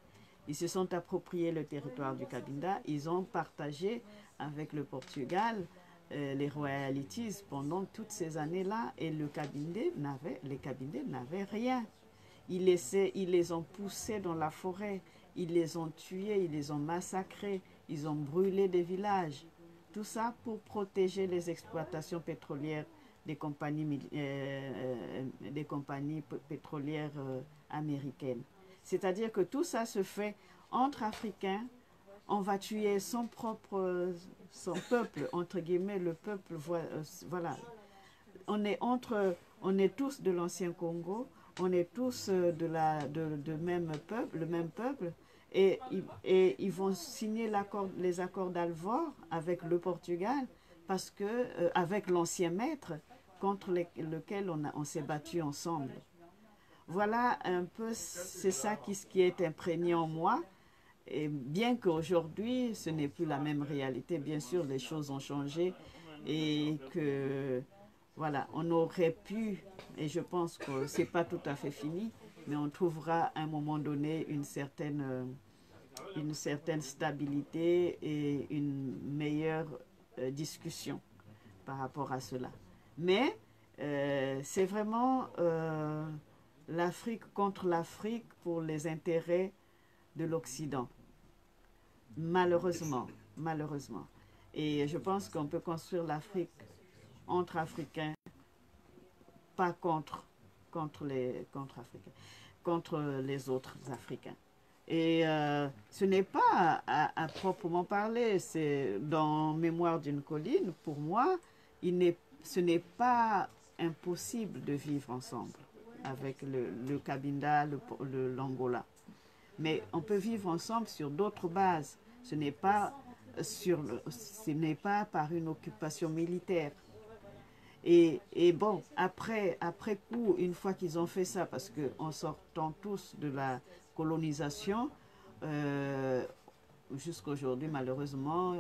Ils se sont appropriés le territoire du Cabinda, ils ont partagé avec le Portugal euh, les royalties pendant toutes ces années-là et le Cabindé n'avait, les Cabindés n'avaient rien. Ils, laissaient, ils les ont poussés dans la forêt, ils les ont tués, ils les ont massacrés, ils ont brûlé des villages. Tout ça pour protéger les exploitations pétrolières des compagnies, euh, compagnies pétrolières euh, américaines. C'est-à-dire que tout ça se fait entre Africains. On va tuer son propre, son peuple, entre guillemets, le peuple, voilà. On est entre, on est tous de l'ancien Congo, on est tous de la, de même peuple, le même peuple, et, ils vont signer les accords d'Alvor avec le Portugal parce que, euh, avec l'ancien maître contre lequel on, s'est battu ensemble. Voilà un peu, c'est ça qui, est imprégné en moi. Et bien qu'aujourd'hui, ce n'est plus la même réalité, bien sûr, les choses ont changé et que, voilà, on aurait pu, et je pense que ce n'est pas tout à fait fini, mais on trouvera à un moment donné une certaine, une certaine stabilité et une meilleure euh, discussion par rapport à cela. Mais euh, c'est vraiment euh, l'Afrique contre l'Afrique pour les intérêts de l'Occident. Malheureusement, malheureusement. Et je pense qu'on peut construire l'Afrique entre Africains, pas contre, contre les contre Africains, contre les autres Africains. Et euh, ce n'est pas à, proprement parler, c'est dans Mémoire d'une colline, pour moi, il ce n'est pas impossible de vivre ensemble avec le, le Cabinda, le, l'Angola. Mais on peut vivre ensemble sur d'autres bases. Ce n'est pas, sur le, ce n'est pas par une occupation militaire. Et, et, bon, après, après coup, une fois qu'ils ont fait ça, parce qu'en sortant tous de la colonisation, euh, jusqu'à aujourd'hui, malheureusement, euh,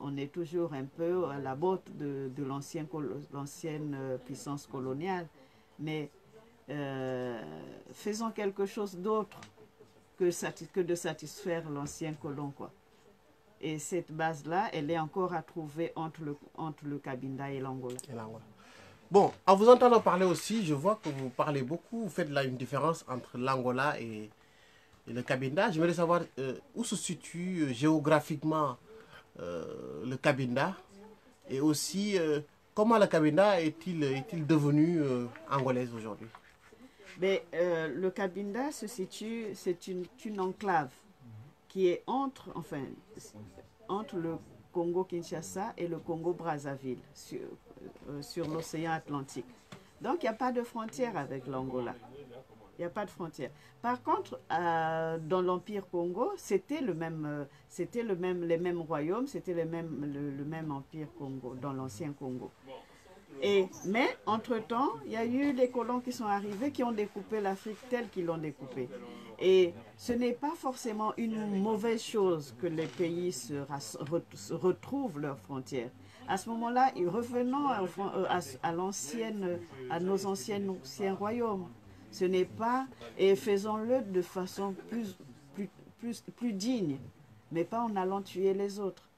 on est toujours un peu à la botte de, de l'ancienne euh, puissance coloniale. Mais euh, faisons quelque chose d'autre que, que, de satisfaire l'ancien colon. Quoi. Et cette base-là, elle est encore à trouver entre le, entre le Cabinda et l'Angola. Bon, en vous entendant parler aussi, je vois que vous parlez beaucoup, vous faites là une différence entre l'Angola et, et, le Cabinda. Je voudrais savoir euh, où se situe euh, géographiquement euh, le Cabinda et aussi comment le Cabinda est-il est devenu angolaise aujourd'hui? Le Cabinda se situe, c'est une, enclave qui est entre, enfin, entre le Congo-Kinshasa et le Congo-Brazzaville, sur, sur l'océan Atlantique. Donc, il n'y a pas de frontière avec l'Angola. Il n'y a pas de frontière. Par contre, euh, dans l'Empire Congo, c'était le même, c'était le même, les mêmes royaumes, c'était le même, le, même Empire Congo, dans l'ancien Congo. Et, mais, entre-temps, il y a eu les colons qui sont arrivés, qui ont découpé l'Afrique telle qu'ils l'ont découpée. Et ce n'est pas forcément une mauvaise chose que les pays se, retrouvent leurs frontières. À ce moment-là, revenons à, à, à nos anciens royaumes. Ce n'est pas, et faisons-le de façon plus, plus, plus, digne, mais pas en allant tuer les autres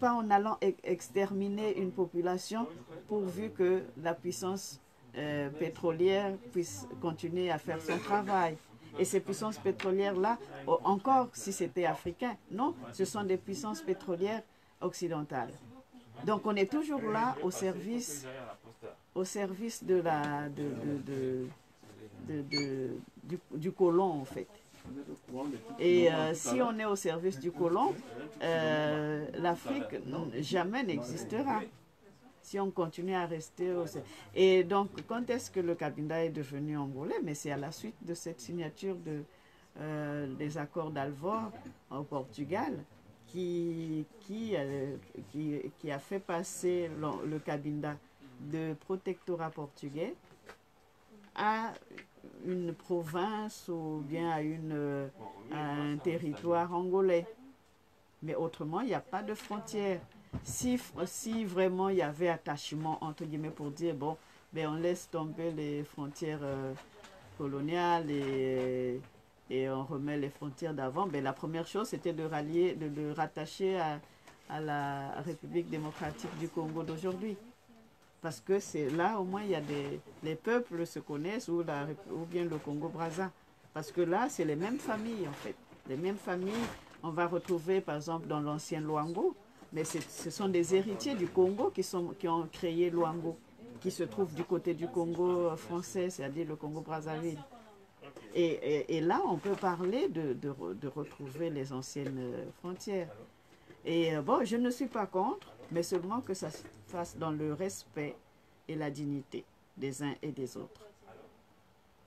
pas en allant exterminer une population pourvu que la puissance euh, pétrolière puisse continuer à faire son travail. Et ces puissances pétrolières-là, encore si c'était africain, non, ce sont des puissances pétrolières occidentales. Donc on est toujours là au service, au service de la, de, de, de, du, colon en fait. Et euh, si on est au service du colon, euh, l'Afrique jamais n'existera si on continue à rester au Et donc, quand est-ce que le Cabinda est devenu angolais? Mais c'est à la suite de cette signature de, euh, des accords d'Alvor au Portugal qui, qui, qui, qui, a fait passer le, le de protectorat portugais à une province ou bien à, une, à un territoire angolais. Mais autrement, il n'y a pas de frontières. Si, si vraiment il y avait attachement, entre guillemets, pour dire, bon, ben on laisse tomber les frontières euh, coloniales et, et on remet les frontières d'avant, ben la première chose, c'était de rallier, de, de rattacher à, à la République démocratique du Congo d'aujourd'hui. Parce que c'est là, au moins, il y a des... Les peuples se connaissent ou, la, ou bien le Congo-Brazza. Parce que là, c'est les mêmes familles, en fait. Les mêmes familles, on va retrouver, par exemple, dans l'ancien Luango, mais ce sont des héritiers du Congo qui, sont, qui ont créé Luango, qui se trouve du côté du Congo français, c'est-à-dire le Congo-Brazzaville. Et, et, et, là, on peut parler de, de, de retrouver les anciennes frontières. Et bon, je ne suis pas contre, mais seulement que ça fasse dans le respect et la dignité des uns et des autres.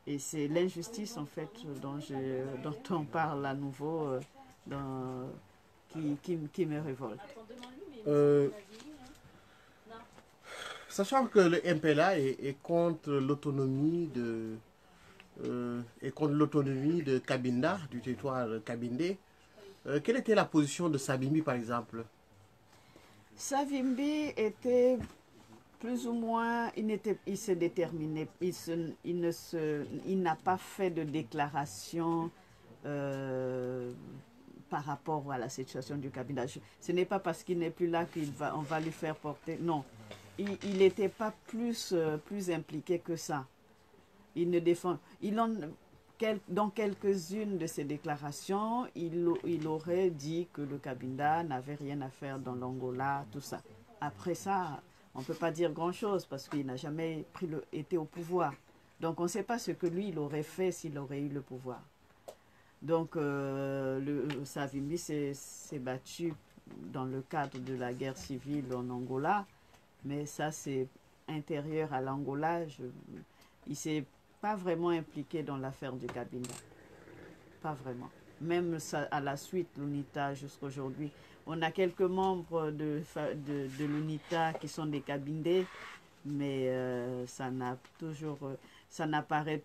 Et c'est l'injustice, en fait, dont, je, dont on parle à nouveau, euh, dans, qui, me révolte. Euh, sachant que le MPLA est, contre l'autonomie de euh, est contre l'autonomie de Cabinda, du territoire cabindé, euh, quelle était la position de Savimbi, par exemple? Savimbi était plus ou moins, il, était, il se déterminait, il, se, il ne se, il n'a pas fait de déclaration euh, par rapport à la situation du cabinet. Ce n'est pas parce qu'il n'est plus là qu'on va, va lui faire porter. Non, il n'était pas plus, euh, plus impliqué que ça. Il ne défend. Il en, dans quelques-unes de ses déclarations, il, aurait dit que le Cabinda n'avait rien à faire dans l'Angola, tout ça. Après ça, on ne peut pas dire grand-chose parce qu'il n'a jamais été au pouvoir. Donc on ne sait pas ce que lui, il aurait fait s'il aurait eu le pouvoir. Donc euh, Savimbi s'est battu dans le cadre de la guerre civile en Angola, mais ça c'est intérieur à l'Angola. Il s'est pas vraiment impliqué dans l'affaire du Cabinda. Pas vraiment. Même ça, à la suite, l'UNITA jusqu'à aujourd'hui. On a quelques membres de, de, l'UNITA qui sont des Cabindés, mais euh, ça n'a toujours, ça n'apparaît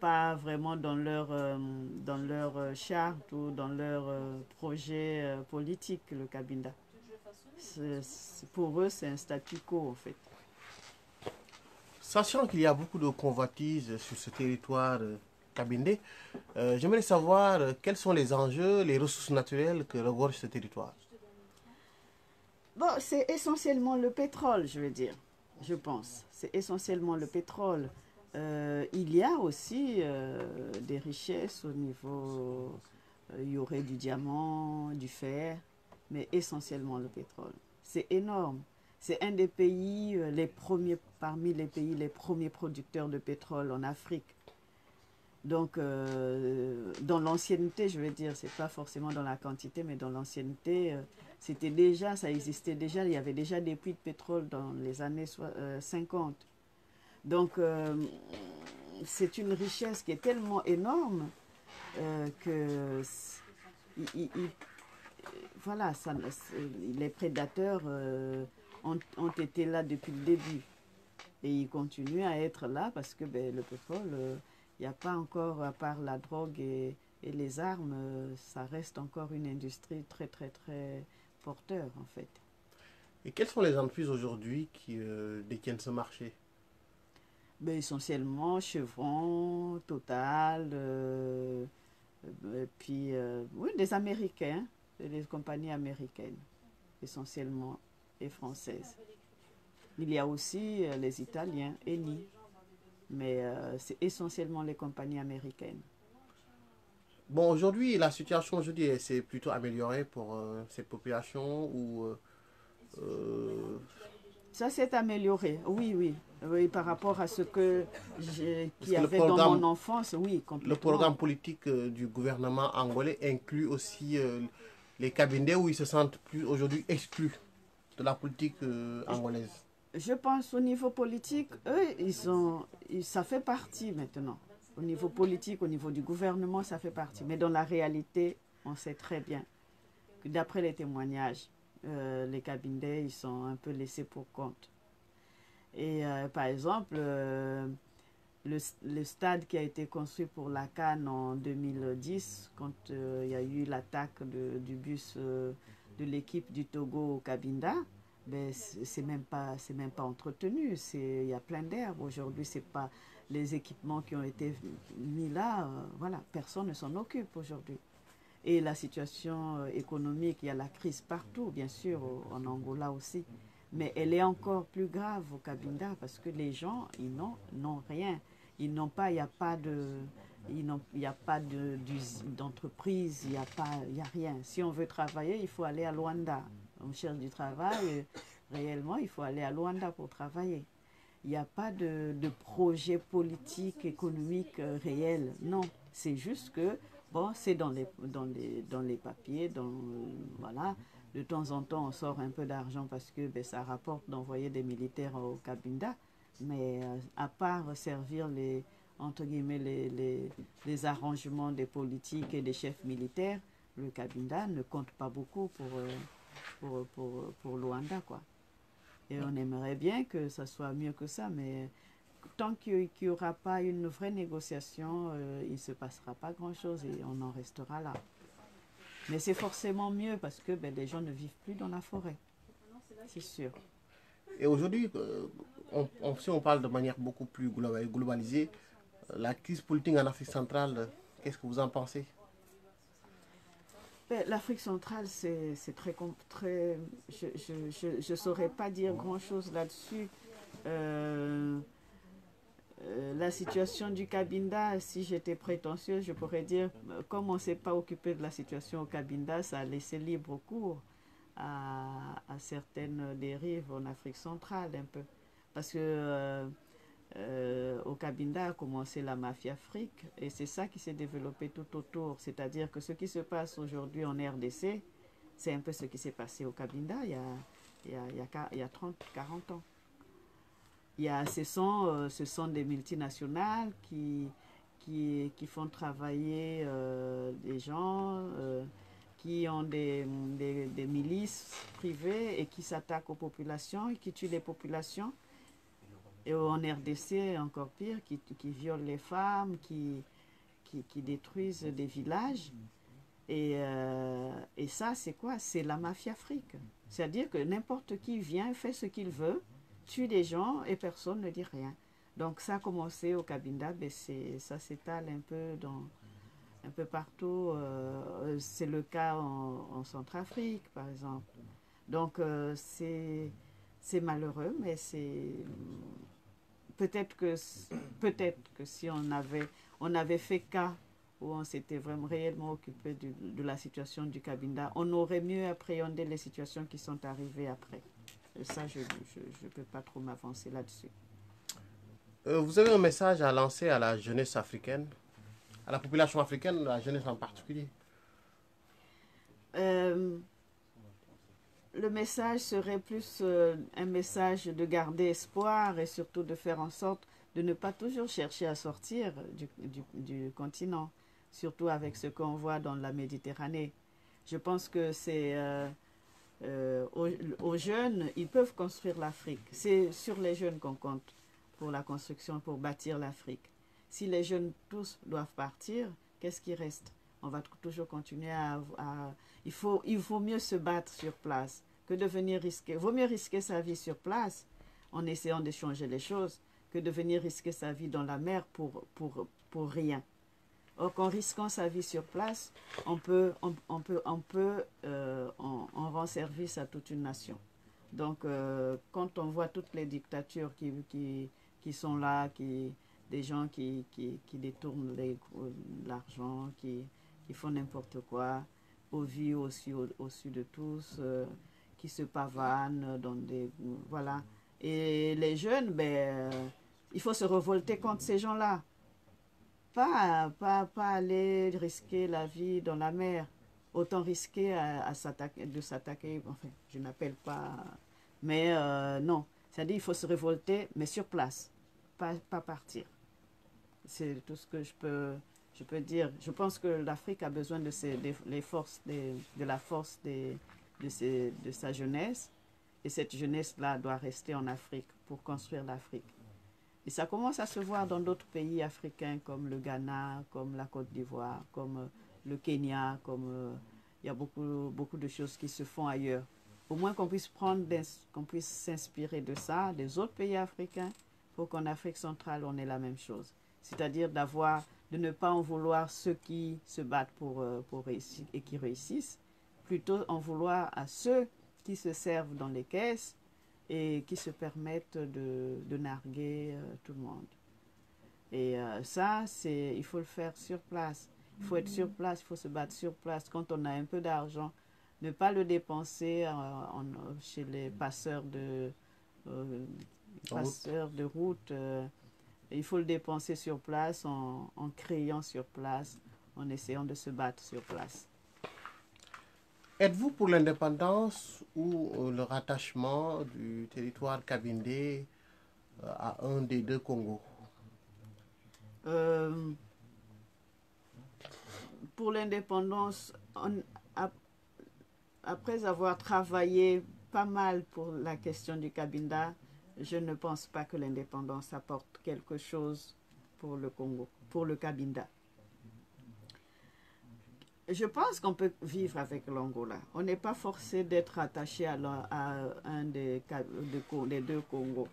pas vraiment dans leur, euh, dans leur euh, charte ou dans leur projet politique, le Cabinda. pour eux, c'est un statu quo, en fait. Sachant qu'il y a beaucoup de convoitises sur ce territoire euh, cabindé, euh, j'aimerais savoir euh, quels sont les enjeux, les ressources naturelles que regorge ce territoire. Bon, c'est essentiellement le pétrole, je veux dire, je pense. C'est essentiellement le pétrole. Euh, il y a aussi euh, des richesses au niveau, euh, il y aurait du diamant, du fer, mais essentiellement le pétrole. C'est énorme. C'est un des pays, euh, les premiers, parmi les pays les premiers producteurs de pétrole en Afrique. Donc, euh, dans l'ancienneté, je veux dire, c'est pas forcément dans la quantité, mais dans l'ancienneté, euh, c'était déjà, ça existait déjà, il y avait déjà des puits de pétrole dans les années euh, 50. Donc, c'est une richesse qui est tellement énorme que il, il, voilà, ça, les prédateurs ont, ont, été là depuis le début. Et ils continuent à être là parce que ben, le pétrole, il euh, n'y a pas encore, à part la drogue et, et les armes, euh, ça reste encore une industrie très, très, très porteur, en fait. Et quelles sont les entreprises aujourd'hui qui euh, détiennent ce marché? Ben, Essentiellement Chevron, Total, et puis oui, des Américains, des compagnies américaines, essentiellement et française. Il y a aussi euh, les Italiens, Eni, mais euh, c'est essentiellement les compagnies américaines. Bon, aujourd'hui, la situation aujourd'hui s'est plutôt améliorée pour euh, cette population ou ça s'est amélioré, oui, oui, oui, par rapport à ce que j'ai, qu'il y avait dans mon enfance, oui, complètement. Le programme politique du gouvernement angolais inclut aussi les cabinets où ils se sentent plus aujourd'hui exclus de la politique euh, angolaise Je pense au niveau politique, eux, ils ils, ça fait partie maintenant. Au niveau politique, au niveau du gouvernement, ça fait partie. Mais dans la réalité, on sait très bien que d'après les témoignages, euh, les cabinets, ils sont un peu laissés pour compte. Et euh, par exemple, le, le, stade qui a été construit pour la Cannes en 2010, quand il y a eu l'attaque du bus de l'équipe du Togo au Cabinda, ben, c'est même pas c'est même pas entretenu. Il y a plein d'herbes. Aujourd'hui, c'est pas les équipements qui ont été mis là. Euh, voilà, personne ne s'en occupe aujourd'hui. Et la situation euh, économique, il y a la crise partout, bien sûr, en Angola aussi. Mais elle est encore plus grave au Cabinda parce que les gens, ils n'ont rien. Ils n'ont pas, il n'y a pas de, il n'y a pas d'entreprise, il n'y a a rien. Si on veut travailler, il faut aller à Luanda. On cherche du travail, réellement, il faut aller à Luanda pour travailler. Il n'y a pas de, projet politique, économique euh, réel. Non, c'est juste que, bon, c'est dans les, dans, les, dans les papiers, dans, voilà. De temps en temps, on sort un peu d'argent parce que ben, ça rapporte d'envoyer des militaires au Cabinda. Mais euh, à part servir les, entre guillemets, les, les, les, arrangements des politiques et des chefs militaires, le Cabinda ne compte pas beaucoup pour, euh, pour, pour, pour Luanda, quoi. Et on aimerait bien que ça soit mieux que ça, mais tant qu'il n'y aura pas une vraie négociation, euh, il ne se passera pas grand-chose et on en restera là. Mais c'est forcément mieux parce que ben, les gens ne vivent plus dans la forêt. C'est sûr. Et aujourd'hui, euh, on, si on parle de manière beaucoup plus globalisée, la crise politique en Afrique centrale, qu'est-ce que vous en pensez? Ben, L'Afrique centrale, c'est très, très... Je ne saurais pas dire grand-chose là-dessus. Euh, euh, la situation du Cabinda, si j'étais prétentieuse, je pourrais dire, comme on ne s'est pas occupé de la situation au Cabinda, ça a laissé libre cours à, à certaines dérives en Afrique centrale un peu. Parce que euh, euh, au Cabinda a commencé la mafia afrique et c'est ça qui s'est développé tout autour. C'est-à-dire que ce qui se passe aujourd'hui en RDC, c'est un peu ce qui s'est passé au Cabinda il y a, il y a, y a, il y a 30, 40 ans. Y a, ce, sont, euh, ce sont des multinationales qui, qui, qui font travailler euh, des gens, qui ont des, des milices privées et qui s'attaquent aux populations et qui tuent les populations et en RDC, encore pire, qui, qui violent les femmes, qui, qui, qui détruisent des villages. Et, euh, et ça, c'est quoi? C'est la mafia afrique. C'est-à-dire que n'importe qui vient, fait ce qu'il veut, tue des gens et personne ne dit rien. Donc ça a commencé au Cabinda, mais ça s'étale un peu dans un peu partout. Euh, c'est le cas en, en, Centrafrique, par exemple. Donc euh, c'est malheureux, mais c'est peut-être que, peut-être que si on avait, on avait fait cas où on s'était vraiment réellement occupé de, de, la situation du Cabinda, on aurait mieux appréhendé les situations qui sont arrivées après. Et ça, je ne peux pas trop m'avancer là-dessus. Euh, vous avez un message à lancer à la jeunesse africaine, à la population africaine, la jeunesse en particulier? Euh, le message serait plus euh, un message de garder espoir et surtout de faire en sorte de ne pas toujours chercher à sortir du, continent, surtout avec ce qu'on voit dans la Méditerranée. Je pense que c'est euh, euh, aux, jeunes, ils peuvent construire l'Afrique. C'est sur les jeunes qu'on compte pour la construction, pour bâtir l'Afrique. Si les jeunes tous doivent partir, qu'est-ce qui reste? On va toujours continuer à, à il faut, il faut mieux se battre sur place que de venir risquer. Vaut mieux risquer sa vie sur place en essayant de changer les choses que de venir risquer sa vie dans la mer pour, pour, pour rien. Or, qu'en risquant sa vie sur place, on peut, on, peut, on, peut euh, on, rend service à toute une nation. Donc, euh, quand on voit toutes les dictatures qui, qui, qui sont là, qui, des gens qui, qui, qui détournent l'argent, qui, qui font n'importe quoi, au vu au-dessus au, au de tous, euh, qui se pavanent dans des... Voilà. Et les jeunes, ben, il faut se révolter contre ces gens-là. Pas, pas, pas aller risquer la vie dans la mer. Autant risquer à, à de s'attaquer, enfin, je n'appelle pas... Mais euh, non, c'est-à-dire il faut se révolter, mais sur place, pas, pas partir. C'est tout ce que je peux, je peux dire. Je pense que l'Afrique a besoin de, ces, les forces, de, de la force des, de, sa jeunesse. Et cette jeunesse-là doit rester en Afrique pour construire l'Afrique. Et ça commence à se voir dans d'autres pays africains comme le Ghana, comme la Côte d'Ivoire, comme le Kenya, comme... il y a beaucoup, beaucoup de choses qui se font ailleurs. Au moins qu'on puisse qu'on puisse s'inspirer de ça, des autres pays africains, pour qu'en Afrique centrale, on ait la même chose. C'est-à-dire d'avoir, de ne pas en vouloir ceux qui se battent pour, euh, pour réussir et qui réussissent, plutôt en vouloir à ceux qui se servent dans les caisses et qui se permettent de, de narguer euh, tout le monde. Et euh, ça, c'est, il faut le faire sur place. Il faut être sur place, il faut se battre sur place. Quand on a un peu d'argent, ne pas le dépenser euh, en, chez les passeurs de, passeurs de route. il faut le dépenser sur place en, en créant sur place, en essayant de se battre sur place. Êtes-vous pour l'indépendance ou euh, le rattachement du territoire kabindé euh, à un des deux Congos euh, Pour l'indépendance, après avoir travaillé pas mal pour la question du Cabinda, je ne pense pas que l'indépendance apporte quelque chose pour le Congo, pour le Cabinda je pense qu'on peut vivre avec l'Angola. On n'est pas forcé d'être attaché à, un des, deux Congos.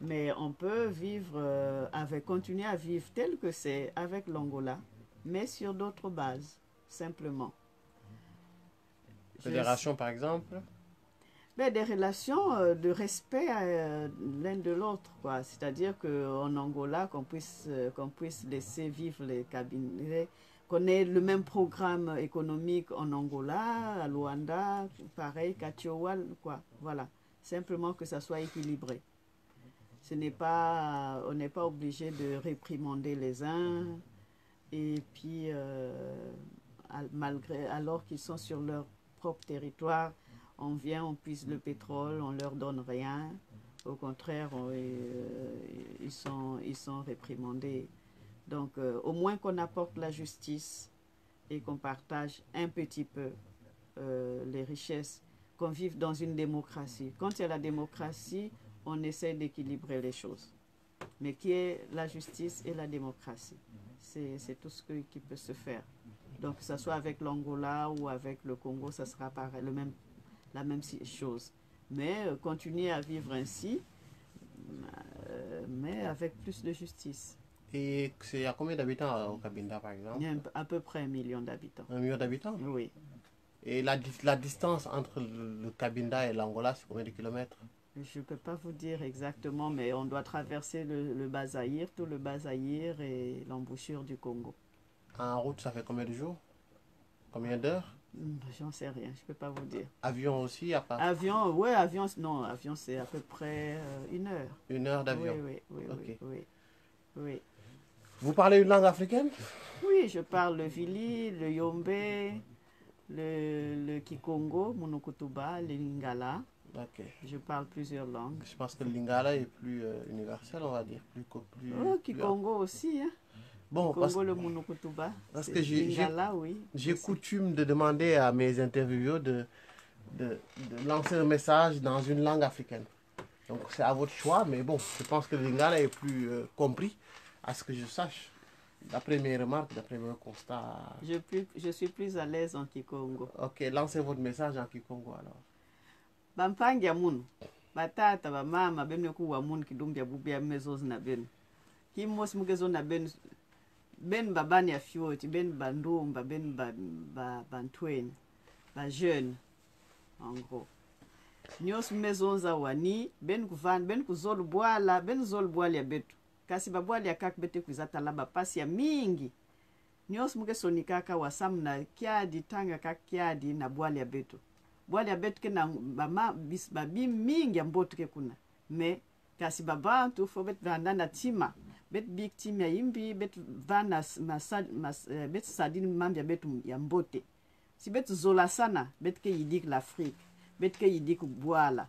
Mais on peut vivre euh, avec, continuer à vivre tel que c'est avec l'Angola, mais sur d'autres bases, simplement. Fédération, par exemple? Ben, Des relations euh, de respect euh, l'un de l'autre. C'est-à-dire qu'en Angola, qu'on puisse, qu'on puisse laisser vivre les cabinets qu'on ait le même programme économique en Angola, à Luanda, pareil, Katiowal, quoi. Voilà. Simplement que ça soit équilibré. Ce n'est pas, on n'est pas obligé de réprimander les uns et puis euh, malgré, alors qu'ils sont sur leur propre territoire, on vient, on puise le pétrole, on leur donne rien. Au contraire, euh, ils sont réprimandés. Donc, euh, au moins qu'on apporte la justice et qu'on partage un petit peu euh, les richesses, qu'on vive dans une démocratie. Quand il y a la démocratie, on essaie d'équilibrer les choses. Mais qui est la justice et la démocratie? C'est tout ce qui peut se faire. Donc, que ce soit avec l'Angola ou avec le Congo, ça sera pareil, le même, la même chose. Mais euh, continuer à vivre ainsi, mais avec plus de justice. Et il y a combien d'habitants au Cabinda, par exemple? Il y a à peu près un million d'habitants. Un million d'habitants? Oui. Et la, la distance entre le Cabinda et l'Angola, c'est combien de kilomètres? Je ne peux pas vous dire exactement, mais on doit traverser le, le Bazaïr, tout le Bazaïr et l'embouchure du Congo. En route, ça fait combien de jours? Combien d'heures? Hmm, J'en sais rien, je ne peux pas vous dire. Avion aussi à part? Avion, oui, avion, non, avion c'est à peu près euh, une heure. Une heure d'avion Oui, oui, oui, oui, oui. Vous parlez une langue africaine? Oui, je parle le Vili, le Yombe, le, le Kikongo, Monokutuba, le Lingala. Je parle plusieurs langues. Je pense que le Lingala est plus euh, universel, on va dire. Plus, plus, oh, Kikongo aussi. Hein? Bon, Congo, parce, le Monokutuba. Parce que j'ai oui, coutume de demander à mes intervieweurs de, de, de, lancer un message dans une langue africaine. Donc c'est à votre choix, mais bon, je pense que le Lingala est plus euh, compris à ce que je sache, d'après mes remarques, d'après mes constats. Je, plus, je suis plus à l'aise en Kikongo. Ok, lancez votre message en Kikongo alors. Bampangia mun, batata bamama bemne kuwa mun kidumbia bubia mezos na ben. Kimos mugezo na ben ben babani ya fioti, ben bandumba, ben ba, ba, ba jeune, en gros. Nyos mezonza wani, ben kuvan, ben kuzolu bwala, ben zolu bwala ya betu. Kasi babwali akaka bete kuza tala bapasi ya mingi. Nyonso muke soni kaka wasamu na kiadi tanga kaka kiadi na bwali ya betu bwali ya betu ke na bama babi mingi ya mboto ke kuna. Me kasi babantu fo beti vanda na tima. Beti bik timi ya yimbi beti masad, mas, uh, beti sadini mambi ya betu ya mbote. Si beti zola sana beti ke yidik l'afrique beti ke yidik bwala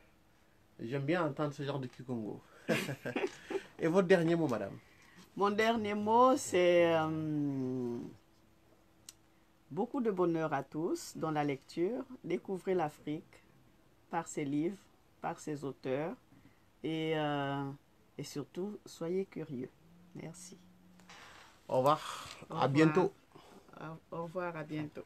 J'aime bien entendre ce genre de Kikongo. Et votre dernier mot, madame Mon dernier mot, c'est euh, beaucoup de bonheur à tous dans la lecture. Découvrez l'Afrique par ses livres, par ses auteurs. Et, euh, et surtout, soyez curieux. Merci. Au revoir. Au à revoir. bientôt. Au- Au revoir, à bientôt.